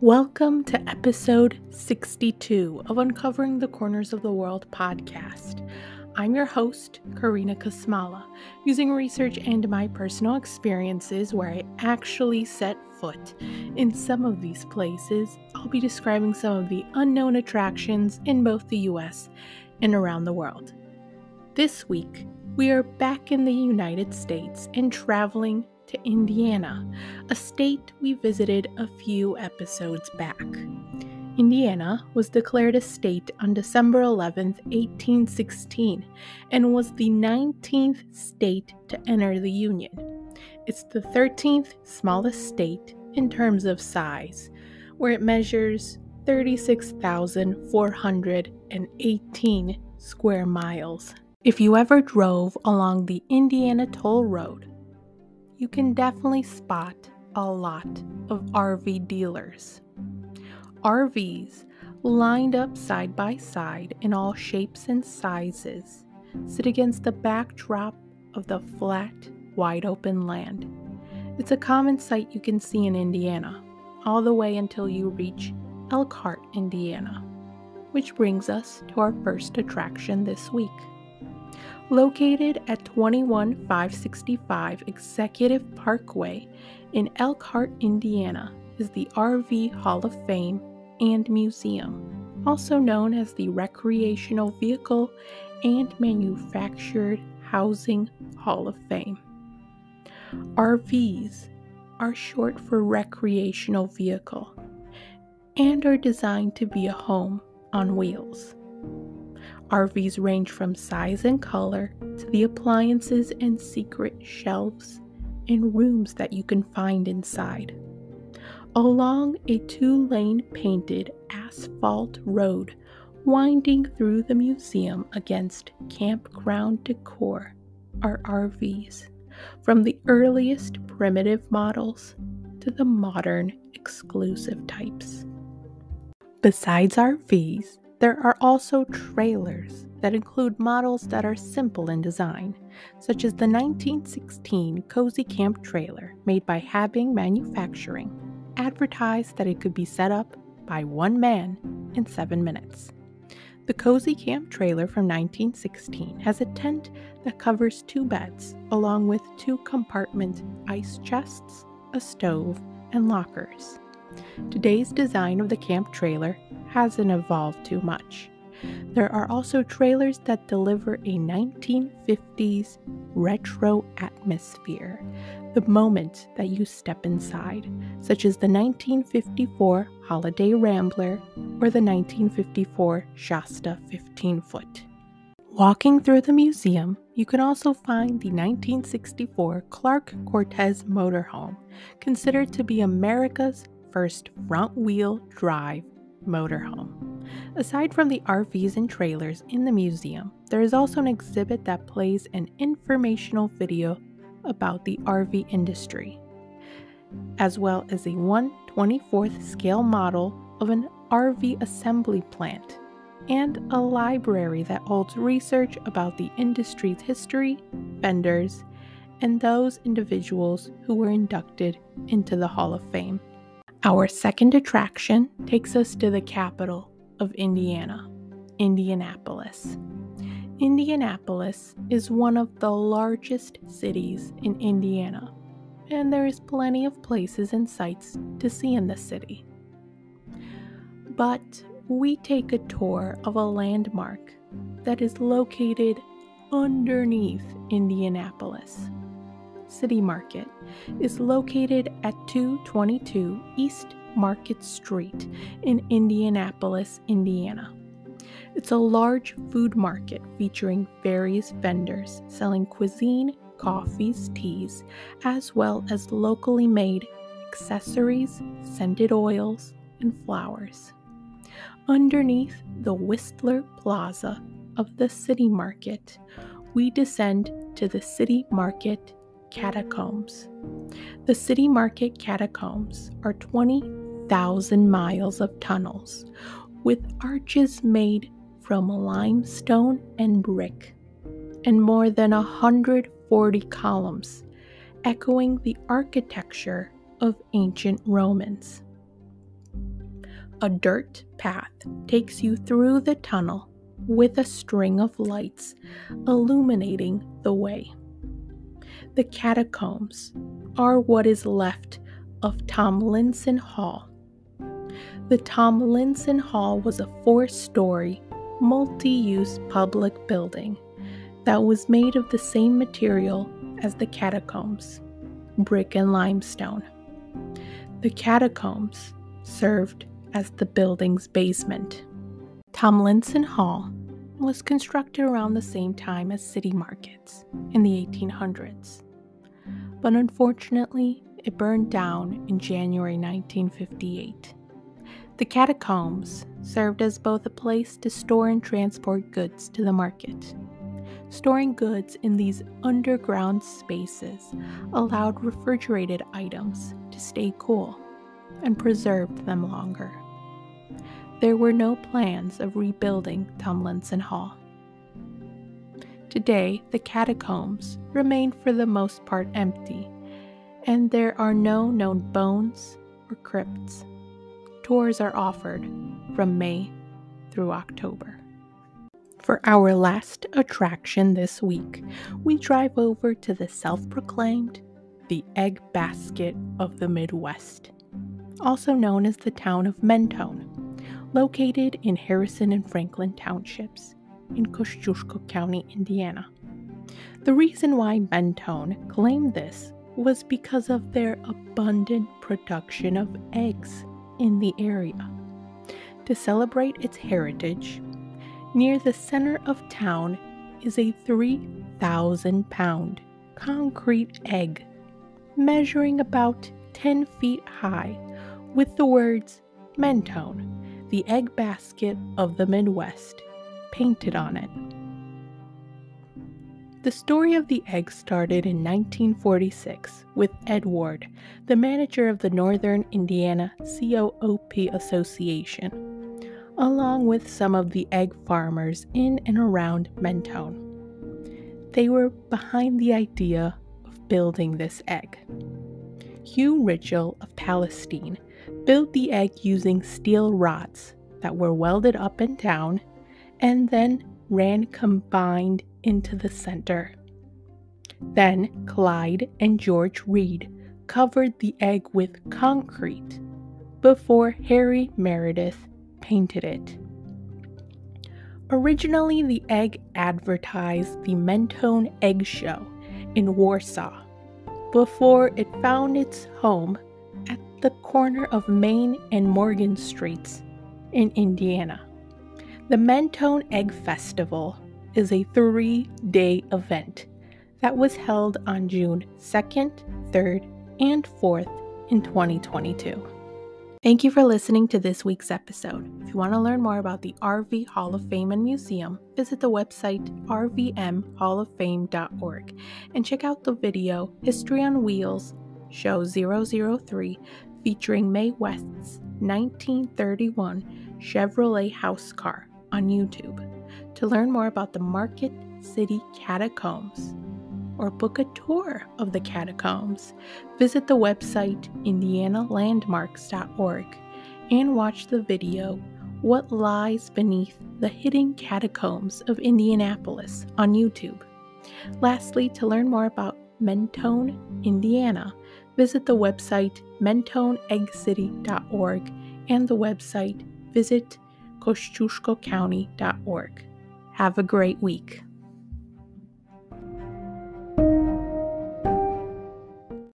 Welcome to episode 62 of Uncovering the Corners of the World podcast. I'm your host, Karina Kasmala, using research and my personal experiences where I actually set foot in some of these places. I'll be describing some of the unknown attractions in both the US and around the world. This week, we are back in the United States and traveling to Indiana, a state we visited a few episodes back. Indiana was declared a state on December 11, 1816, and was the 19th state to enter the Union. It's the 13th smallest state in terms of size, where it measures 36,418 square miles. If you ever drove along the Indiana Toll Road, you can definitely spot a lot of RV dealers. RVs lined up side by side in all shapes and sizes sit against the backdrop of the flat, wide open land. It's a common sight you can see in Indiana, all the way until you reach Elkhart, Indiana. Which brings us to our first attraction this week. Located at 21565 Executive Parkway in Elkhart, Indiana, is the RV Hall of Fame and Museum, also known as the Recreational Vehicle and Manufactured Housing Hall of Fame. RVs are short for recreational vehicle and are designed to be a home on wheels. RVs range from size and color to the appliances and secret shelves and rooms that you can find inside. Along a two lane painted asphalt road winding through the museum against campground decor are RVs, from the earliest primitive models to the modern exclusive types. Besides RVs, there are also trailers that include models that are simple in design, such as the 1916 Cozy Camp trailer made by Habing Manufacturing, advertised that it could be set up by one man in seven minutes. The Cozy Camp trailer from 1916 has a tent that covers two beds, along with two compartment ice chests, a stove, and lockers. Today's design of the camp trailer hasn't evolved too much. There are also trailers that deliver a 1950s retro atmosphere the moment that you step inside, such as the 1954 Holiday Rambler or the 1954 Shasta 15 foot. Walking through the museum, you can also find the 1964 Clark Cortez motorhome, considered to be America's first front wheel drive motorhome. Aside from the RVs and trailers in the museum, there is also an exhibit that plays an informational video about the RV industry, as well as a 124th scale model of an RV assembly plant and a library that holds research about the industry's history, vendors, and those individuals who were inducted into the Hall of Fame. Our second attraction takes us to the capital of Indiana, Indianapolis. Indianapolis is one of the largest cities in Indiana, and there is plenty of places and sights to see in the city. But we take a tour of a landmark that is located underneath Indianapolis. City Market is located at 222 East Market Street in Indianapolis, Indiana. It's a large food market featuring various vendors selling cuisine, coffees, teas, as well as locally made accessories, scented oils, and flowers. Underneath the Whistler Plaza of the City Market, we descend to the City Market catacombs. The City Market catacombs are 20,000 miles of tunnels with arches made from limestone and brick, and more than 140 columns, echoing the architecture of ancient Romans. A dirt path takes you through the tunnel with a string of lights illuminating the way. The catacombs are what is left of Tomlinson Hall. The Tomlinson Hall was a four story, multi use public building that was made of the same material as the catacombs brick and limestone. The catacombs served as the building's basement. Tomlinson Hall was constructed around the same time as city markets in the 1800s, but unfortunately, it burned down in January 1958. The catacombs served as both a place to store and transport goods to the market. Storing goods in these underground spaces allowed refrigerated items to stay cool and preserved them longer. There were no plans of rebuilding Tomlinson Hall. Today, the catacombs remain for the most part empty, and there are no known bones or crypts. Tours are offered from May through October. For our last attraction this week, we drive over to the self proclaimed the egg basket of the Midwest, also known as the town of Mentone, located in Harrison and Franklin townships in Kosciusko County, Indiana. The reason why Mentone claimed this was because of their abundant production of eggs in the area. To celebrate its heritage, Near the center of town is a 3,000 pound concrete egg measuring about 10 feet high with the words Mentone, the egg basket of the Midwest, painted on it. The story of the egg started in 1946 with Ed Ward, the manager of the Northern Indiana Co-op Association along with some of the egg farmers in and around Mentone. They were behind the idea of building this egg. Hugh Ritchell of Palestine built the egg using steel rods that were welded up and down and then ran combined into the center. Then Clyde and George Reed covered the egg with concrete before Harry Meredith painted it. Originally, the egg advertised the Mentone Egg Show in Warsaw before it found its home at the corner of Main and Morgan Streets in Indiana. The Mentone Egg Festival is a three day event that was held on June 2nd, 3rd, and 4th in 2022. Thank you for listening to this week's episode. If you want to learn more about the RV Hall of Fame and Museum, visit the website rvmhalloffame.org and check out the video History on Wheels Show 003 featuring Mae West's 1931 Chevrolet house car on YouTube to learn more about the Market City Catacombs or book a tour of the catacombs, visit the website indianalandmarks.org and watch the video What Lies Beneath the Hidden Catacombs of Indianapolis on YouTube. Lastly, to learn more about Mentone, Indiana, visit the website mentoneeggcity.org and the website visit kosciuskocounty.org. Have a great week.